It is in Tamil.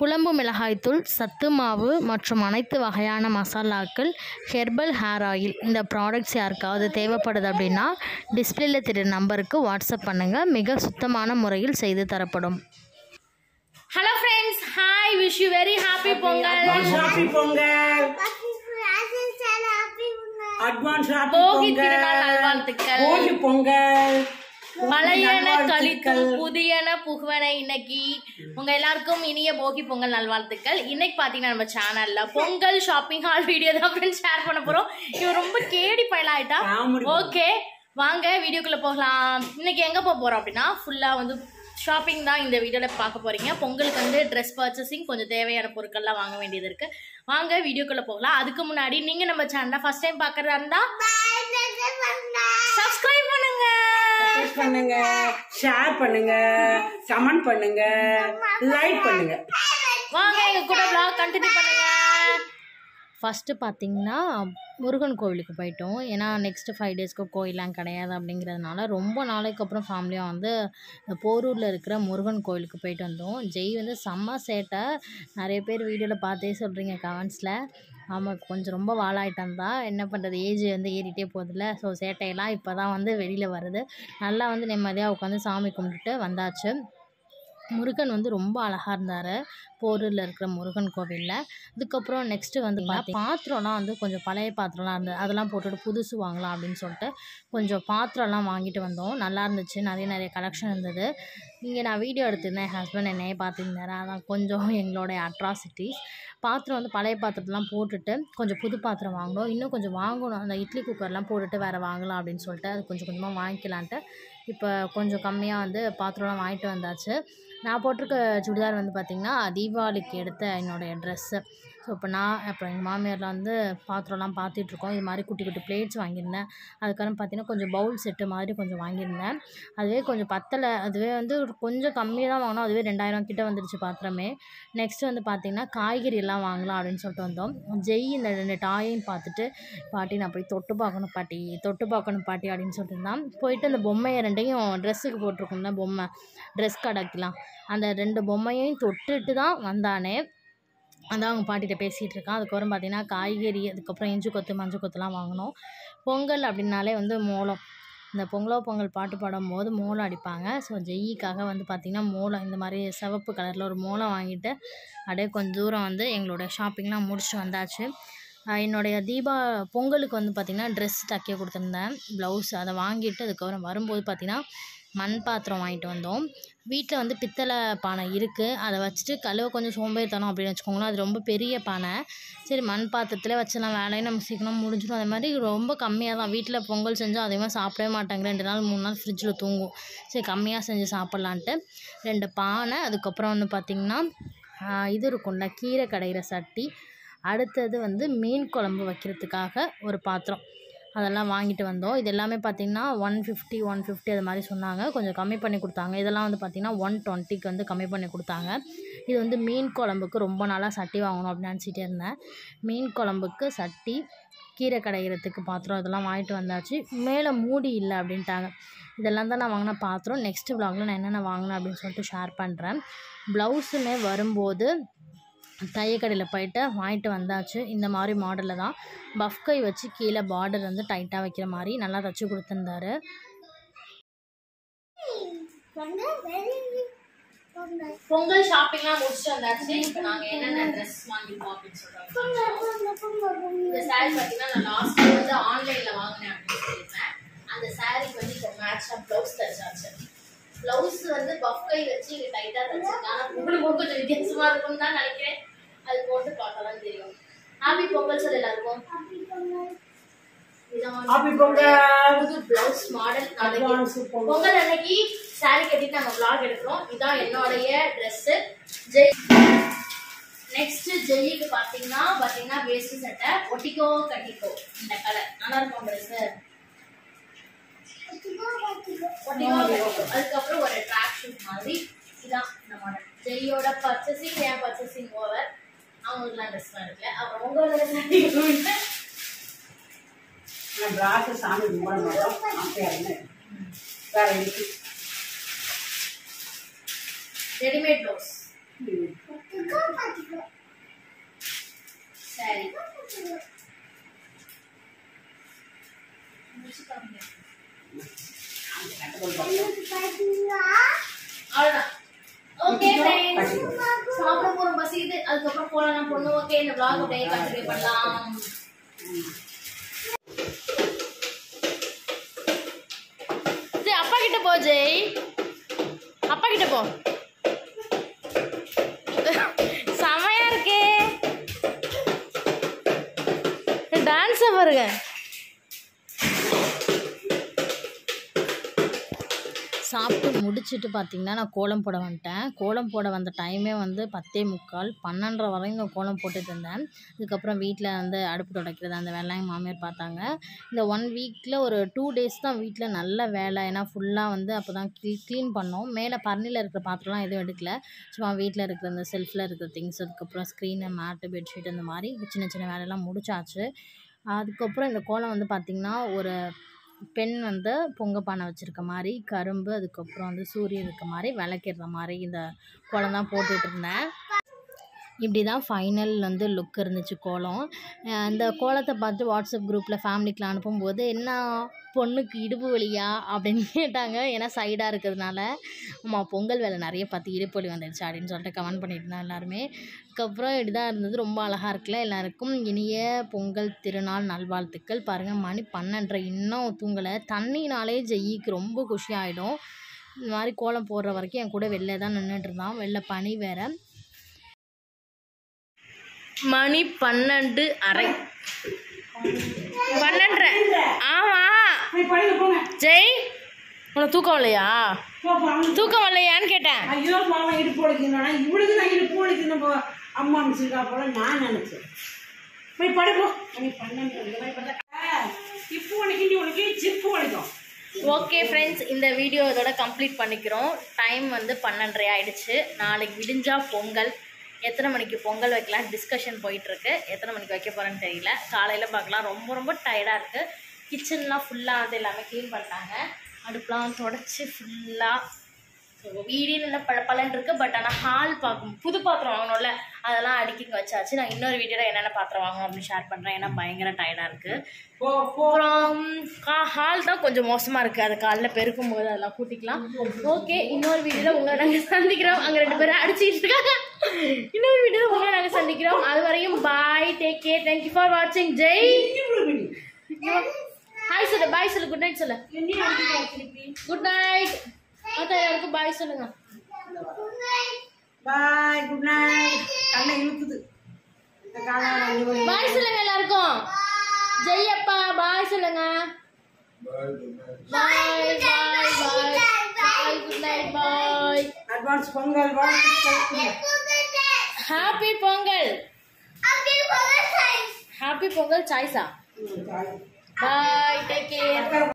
குழம்பு மிளகாய்த்தூள் சத்து மாவு மற்றும் அனைத்து வகையான மசாலாக்கள் ஹெர்பல் ஹேர் ஆயில். இந்த ப்ராடக்ட்ஸ் யாருக்காவது தேவைப்படுது அப்படின்னா டிஸ்பிளேல தெரிய நம்பருக்கு வாட்ஸ்அப் பண்ணுங்கள் மிக சுத்தமான முறையில் செய்து தரப்படும். Hello friends hi wish you very happy Pongal happy Pongal advance happy போகி பொங்கல் திருநாள் நல்வாழ்த்துக்கள். போகி பொங்கல் பழையன கழித்து நல்வாழ்த்துக்கள். புதியன புகுவன இன்னைக்கு உங்க எல்லாருக்கும் இனிய போகி பொங்கல் நல்வாழ்த்துக்கள். இன்னைக்கு பாத்தீங்கன்னா நம்ம சேனல்ல பொங்கல் ஷாப்பிங் ஹால் வீடியோ தான் ஃப்ரெண்ட்ஸ் ஷேர் பண்ண போறோம். இவன் ரொம்ப கேடி பயலாயிட்டா. ஓகே வாங்க வீடியோக்குள்ள போகலாம். இன்னைக்கு எங்க போக போறோம் அப்படின்னா ஃபுல்லா வந்து ஷாப்பிங் தான் இந்த வீடியோல பார்க்க போறீங்க. பொங்கலுக்கு வந்து ட்ரெஸ் பர்ச்சேசிங் கொஞ்சம் தேவையான பொருட்கள்லாம் வாங்க வேண்டியது இருக்கு. வாங்க வீடியோக்குள்ள போகலாம். அதுக்கு முன்னாடி நீங்க நம்ம சேனலை ஃபர்ஸ்ட் டைம் பார்க்கறதா இருந்தா சப்ஸ்கிரைப் பண்ணுங்க Subscribe பண்ணுங்க ஷேர் பண்ணுங்க கமெண்ட் பண்ணுங்க லைக் பண்ணுங்க. வாங்க எங்க கூட கண்டினியூ பண்ணுங்க. ஃபஸ்ட்டு பார்த்தீங்கன்னா முருகன் கோவிலுக்கு போயிட்டோம். ஏன்னா நெக்ஸ்ட்டு ஃபைவ் டேஸ்க்கு கோயிலாம் கிடையாது அப்படிங்கிறதுனால ரொம்ப நாளைக்கு அப்புறம் ஃபேமிலியாக வந்து போரூரில் இருக்கிற முருகன் கோவிலுக்கு போயிட்டு வந்தோம். ஜெய் வந்து செம்ம சேட்டை. நிறைய பேர் வீடியோவில் பார்த்தே சொல்கிறீங்க கமெண்ட்ஸில் ஆமாம் கொஞ்சம் ரொம்ப வாழாயிட்டான் தான் என்ன பண்ணுறது ஏஜ் வந்து ஏறிட்டே போதில்ல ஸோ சேட்டையெல்லாம் இப்போ தான் வந்து வெளியில் வருது. நல்லா வந்து நிம்மதியாக உட்காந்து சாமி கும்பிட்டுட்டு வந்தாச்சு. முருகன் வந்து ரொம்ப அழகாக இருந்தார். போரூரில் இருக்கிற முருகன் கோவிலில். அதுக்கப்புறம் நெக்ஸ்ட்டு வந்து பார்த்தீங்கன்னா பாத்திரம்லாம் வந்து கொஞ்சம் பழைய பாத்திரம்லாம் இருந்தது அதெல்லாம் போட்டுட்டு புதுசு வாங்கலாம் அப்படின்னு சொல்லிட்டு கொஞ்சம் பாத்திரம்லாம் வாங்கிட்டு வந்தோம். நல்லா இருந்துச்சு. நிறைய நிறைய கலெக்ஷன் இருந்தது. இங்கே நான் வீடியோ எடுத்திருந்தேன் என் ஹஸ்பண்ட் என்னையே பார்த்துருந்தாரு. அதான் கொஞ்சம் எங்களோடைய அட்ராசிட்டிஸ் பாத்திரம் வந்து பழைய பாத்திரத்தெலாம் போட்டுட்டு கொஞ்சம் புது பாத்திரம் வாங்கணும். இன்னும் கொஞ்சம் வாங்கணும். அந்த இட்லி குக்கர்லாம் போட்டுட்டு வேறு வாங்கலாம் அப்படின்னு சொல்லிட்டு அது கொஞ்சம் கொஞ்சமாக வாங்கிக்கலான்ட்டு இப்போ கொஞ்சம் கம்மியாக வந்து பாத்திரம்லாம் வாங்கிட்டு வந்தாச்சு. நான் போட்டிருக்க சுடிதார் வந்து பார்த்திங்கன்னா தீபாவளிக்கு எடுத்த என்னுடைய ட்ரெஸ்ஸு ஸோ இப்போ நான் அப்புறம் எங்கள் மாமியார்லாம் வந்து பாத்திரம்லாம் பார்த்துட்ருக்கோம் இது மாதிரி குட்டி குட்டி பிளேட்ஸ் வாங்கியிருந்தேன். அதுக்கப்புறம் பார்த்தீங்கன்னா கொஞ்சம் பவுல் செட்டு மாதிரி கொஞ்சம் வாங்கியிருந்தேன். அதுவே கொஞ்சம் பத்தலை. அதுவே வந்து கொஞ்சம் கம்மியாக தான் வாங்கினோம். அதுவே ரெண்டாயிரம் கிட்ட வந்துடுச்சு பாத்திரமே. நெக்ஸ்ட் வந்து பார்த்திங்கன்னா காய்கறி எல்லாம் வாங்கலாம் அப்படின்னு சொல்லிட்டு வந்தோம். ஜெய் இந்த ரெண்டு டாயையும் பார்த்துட்டு பாட்டி நான் போய் தொட்டு பார்க்கணும் பாட்டி. தொட்டு பார்க்கணும் பாட்டி அப்படின்னு சொல்லிட்டு இருந்தான். போயிட்டு அந்த பொம்மையை ரெண்டையும் ட்ரெஸ்ஸுக்கு போட்டிருக்கோம்ல பொம்மை. ட்ரெஸ் கடைக்கலாம் அந்த ரெண்டு பொம்மையையும் தொட்டுட்டு தான் வந்தானே. அதான் அவங்க பாட்டிகிட்ட பேசிகிட்டு இருக்கான். அதுக்கப்புறம் பார்த்தீங்கன்னா காய்கறி அதுக்கப்புறம் இஞ்சி கொத்து மஞ்சள் கொத்துலாம் வாங்கினோம். பொங்கல் அப்படின்னாலே வந்து மோளம். இந்த பொங்கலோ பொங்கல் பாட்டு பாடும்போது மோளம் அடிப்பாங்க. ஸோ ஜெய்யிக்காக வந்து பார்த்திங்கன்னா மோளம் இந்த மாதிரி சிவப்பு கலரில் ஒரு மோளம் வாங்கிட்டு அப்படியே கொஞ்சம் தூரம் வந்து எங்களோட ஷாப்பிங்லாம் முடிச்சுட்டு வந்தாச்சு. என்னுடைய தீபா பொங்கலுக்கு வந்து பார்த்திங்கன்னா ட்ரெஸ் தைக்க கொடுத்துருந்தேன். ப்ளவுஸ் அதை வாங்கிட்டு அதுக்கப்புறம் வரும்போது பார்த்திங்கன்னா மண் பாத்திரம் வாங்கிட்டு வந்தோம். வீட்டில் வந்து பித்தளை பானை இருக்குது அதை வச்சுட்டு கழுவ கொஞ்சம் சோம்பேறித்தனம் அப்படின்னு வச்சுக்கோங்களேன். அது ரொம்ப பெரிய பானை. சரி மண் பாத்திரத்தில் வச்சலாம் வேலையும் நம்ம சீக்கிரம் முடிஞ்சிடும். அதே மாதிரி ரொம்ப கம்மியாக தான். வீட்டில் பொங்கல் செஞ்சால் அதே மாதிரி சாப்பிடவே மாட்டாங்க. ரெண்டு நாள் மூணு நாள் ஃப்ரிட்ஜில் தூங்கும். சரி கம்மியாக செஞ்சு சாப்பிட்லான்ட்டு ரெண்டு பானை. அதுக்கப்புறம் வந்து பார்த்திங்கன்னா இது இருக்கும்ல கீரை கடைகிற சட்டி. அடுத்தது வந்து மீன் குழம்பு வைக்கிறதுக்காக ஒரு பாத்திரம். அதெல்லாம் வாங்கிட்டு வந்தோம். இது எல்லாமே பார்த்திங்கன்னா ஒன் ஃபிஃப்டி ஒன் ஃபிஃப்டி அது மாதிரி சொன்னாங்க. கொஞ்சம் கம்மி பண்ணி கொடுத்தாங்க. இதெல்லாம் வந்து பார்த்திங்கன்னா ஒன் டுவெண்ட்டிக்கு வந்து கம்மி பண்ணி கொடுத்தாங்க. இது வந்து மீன் குழம்புக்கு ரொம்ப நாளாக சட்டி வாங்கணும் அப்படின்னு நினச்சிட்டே இருந்தேன். மீன் குழம்புக்கு சட்டி கீரை கடைகிறதுக்கு பாத்திரம் இதெல்லாம் வாங்கிட்டு வந்தாச்சு. மேலே மூடி இல்லை அப்படின்ட்டாங்க. இதெல்லாம் தான் நான் வாங்கின பாத்திரம். நெக்ஸ்ட் vlogல நான் என்னென்ன வாங்கினேன் அப்படின்னு சொல்லிட்டு ஷேர் பண்ணுறேன் ப்ளவுஸுமே வரும்போது தையக்கடையில் போயிட்டு வாங்கிட்டு வந்தாச்சு. இந்த மாதிரி மாடலில் தான். பஃப் கை வச்சு கீழே பார்டர் வந்து டைட்டாக வைக்கிற மாதிரி நல்லா தச்சு கொடுத்துருந்தாரு. பொங்கல் ஷாப்பிங்லாம் முடிச்சுட்டு வந்தாச்சு. இப்போ நாங்க என்னென்ன ட்ரெஸ் வாங்கிருக்கோம் அப்படின்னு சொல்றோம். இந்த சாரி பார்த்தீங்கன்னா நான் லாஸ்ட் வந்து ஆன்லைன்ல வாங்கினேன் அப்படின்னு சொல்லியிருந்தேன். அந்த சாரிக்கு வந்து இப்போ மேட்சா ப்ளவுஸ் தச்சாச்சு. ப்ளவுஸ் வந்து பஃப் கை வச்சு இங்க டைட்டா தச்சிருக்கேன் ஆனா உங்களுக்கு கொஞ்சம் வித்தியாசமா இருக்கும்னு தான் நினைக்கிறேன். அது போட்டு பார்த்தா தான் தெரியும். ஹாப்பி பொங்கல் சார் எல்லாருக்கும். இதான் ஹாப்பி பொங்கல். புது பிளவுஸ் மாடல் நாளைக்கு. பொங்கல். அன்னைக்கு saree கட்டிட்டு நாங்க vlog எடுக்கிறோம். இதான் என்னுடைய Dress. ஜெய் நெக்ஸ்ட் ஜெய்க்கு பாத்தீங்கன்னா பாத்தீங்கன்னா வேஷ்டி சட்டை. ஒட்டிக்கோ கட்டிக்கோ. இந்த கலர் நல்லா இருக்கும் ட்ரெஸ் ஒட்டிக்கோ கட்டிக்கோ. அதுக்கப்புறம் ஒரு ட்ராக் ஷூட் மாதிரி. இதான் இந்த மாடல் ஜெய்யோட பர்ச்சேசிங் ஏன் பர்ச்சேசிங் ஓவர் அவங்களுக்குலாம் ட்ரெஸ்லாம் எடுக்கல அப்புறம் உங்களோட நான் திராட்சை சாமி கும்பிட வேற இருக்கு அதுக்கப்புறம் போலாம். பொண்ணு ஓகே இந்த vlog அப்படியே கண்டினியூ பண்ணலாம். ஜெய் அப்பா கிட்ட போ ஜெய். அப்பா கிட்ட போ. செமையா இருக்கே. டான்ஸை பாருங்க. சாப்பிட்டு முடிச்சுட்டு பார்த்தீங்கன்னா நான் கோலம் போட வந்துட்டேன். கோலம் போட வந்த டைமே வந்து பத்தே முக்கால் பன்னெண்டரை வரைக்கும் கோலம் போட்டுட்டு இருந்தேன். இதுக்கப்புறம் வீட்டில் வந்து அடுப்பு துடைக்கிறது அந்த வேலையும் மாமியார் பார்த்தாங்க. இந்த ஒன் வீக்கில் ஒரு டூ டேஸ் தான் வீட்டில் நல்ல வேலை. ஏன்னா ஃபுல்லாக வந்து அப்போ தான் க்ளீ க்ளீன் பண்ணோம். மேலே பரணியில் இருக்கிற பாத்திரம்லாம் எதுவும் எடுக்கல. சும்மா வீட்டில் இருக்கிற அந்த செல்ஃபில் இருக்கிற திங்ஸ் அதுக்கப்புறம் ஸ்க்ரீனு மேட்டு பெட்ஷீட் இந்த மாதிரி சின்ன சின்ன வேலையெல்லாம் முடிச்சாச்சு. அதுக்கப்புறம் இந்த கோலம் வந்து பார்த்திங்கன்னா ஒரு பெண் வந்து பொங்க பானை வச்சுருக்க மாதிரி கரும்பு அதுக்கப்புறம் வந்து சூரியன் இருக்க மாதிரி விளக்கிடுற மாதிரி இந்த குளம் தான் போட்டுட்டு இருந்தேன். இப்படி தான் ஃபைனல் வந்து லுக் இருந்துச்சு கோலம். அந்த கோலத்தை பார்த்து வாட்ஸ்அப் குரூப்பில் ஃபேமிலிக்கெலாம் அனுப்பும்போது என்ன பொண்ணுக்கு இடுப்பு வலியா? அப்படின்னு கேட்டாங்க. ஏன்னா சைடாக இருக்கிறதுனால ஆமாம் பொங்கல் வேலை நிறைய பார்த்து இடுப்பு வலி வந்துடுச்சு அப்படின்னு சொல்லிட்டு கமெண்ட் பண்ணிட்டு எல்லாருமே. அதுக்கப்புறம் இப்படி தான் இருந்தது. ரொம்ப அழகாக இருக்குல்ல எல்லாருக்கும். இனிய பொங்கல் திருநாள் நல்வாழ்த்துக்கள். பாருங்கள் மணி பன்னெண்டரை. இன்னும் தூங்கலை. தண்ணினாலே ஜெய்யிக்கு ரொம்ப குஷியாகிடும் இந்த மாதிரி கோலம் போடுற வரைக்கும் என் கூட வெளில தான் நின்றுட்டு இருந்தான். வெளில பனி வேற. மணி பன்னெண்டு அரை. பன்னெண்டரை. ஆமா. போய் படுங்க போங்க. ஜெய் உனக்கு தூக்கம் இல்லையா தூக்கம் இல்லையான்னு கேட்டேன். ஐயோ பாவம் இடுப்பு வலிக்குதுன்னா இவளுக்கு நான் இடுப்பு வலிக்குதுன்னு போ. அம்மா அனுப்பிச்சிருக்கா போல நான் நினைச்சேன். போய் படு போ. நீ பன்னெண்டு இப்போ உனக்கு ஜிப்பு ஓகே ஃப்ரெண்ட்ஸ் இந்த வீடியோ இதோட கம்ப்ளீட் பண்ணிக்கிறோம். டைம் வந்து பன்னெண்டரை ஆயிடுச்சு. நாளைக்கு விடிஞ்சா பொங்கல். எத்தனை மணிக்கு பொங்கல் வைக்கலாம் டிஸ்கஷன் போயிட்டுருக்கு. எத்தனை மணிக்கு வைக்க போகிறேன்னு தெரியல. காலையில் பார்க்கலாம். ரொம்ப ரொம்ப டயர்டாக இருக்குது கிச்சன்லாம் ஃபுல்லாக வந்து எல்லாமே க்ளீன் பண்ணிட்டாங்க. அடுப்பெலாம் தொடச்சி ஃபுல்லாக வீடு நல்ல பழப்பழன்னு இருக்கு பட் ஆனால் ஹால் பார்க்கும் புது பாத்திரம் வாங்கணும்ல அதெல்லாம் அடுக்கி இங்க வச்சாச்சு. நான் இன்னொரு வீடியோவில் என்னென்ன பாத்திரம் வாங்கணும் அப்படின்னு ஷேர் பண்ணுறேன் ஏன்னா பயங்கர டயர்டாக இருக்குது அப்புறம் ஹால் தான் கொஞ்சம் மோசமாக இருக்குது அது காலைல பெருக்கும் போது அதெல்லாம் கூட்டிக்கலாம். ஓகே இன்னொரு வீடியோவில் உங்களை நாங்கள் சந்திக்கிறோம். அங்கே ரெண்டு பேரும் அடிச்சிட்டு இருக்காங்க. இன்னொரு வீடியோவில் உங்களை நாங்கள் சந்திக்கிறோம். அது வரையும் bye take care thank you for வாட்சிங் ஜெய் ஹாய் சொல்லு. பாய் சொல்லு. குட் நைட் சொல்லு. குட் நைட் மற்ற எல்லாருக்கும் பாய் சொல்லுங்க. பாய் குட் நைட் கண்ணை இழுக்குது. பாய் சொல்லுங்க எல்லாருக்கும். ஜெய் அப்பா பாய் சொல்லுங்க. Bye bye bye bye good night bye advance Pongal வாழ்த்துக்கள் ஹாப்பி பொங்கல் ஹாப்பி பொங்கல் சாய்ஸா பாய் டேக் கேர்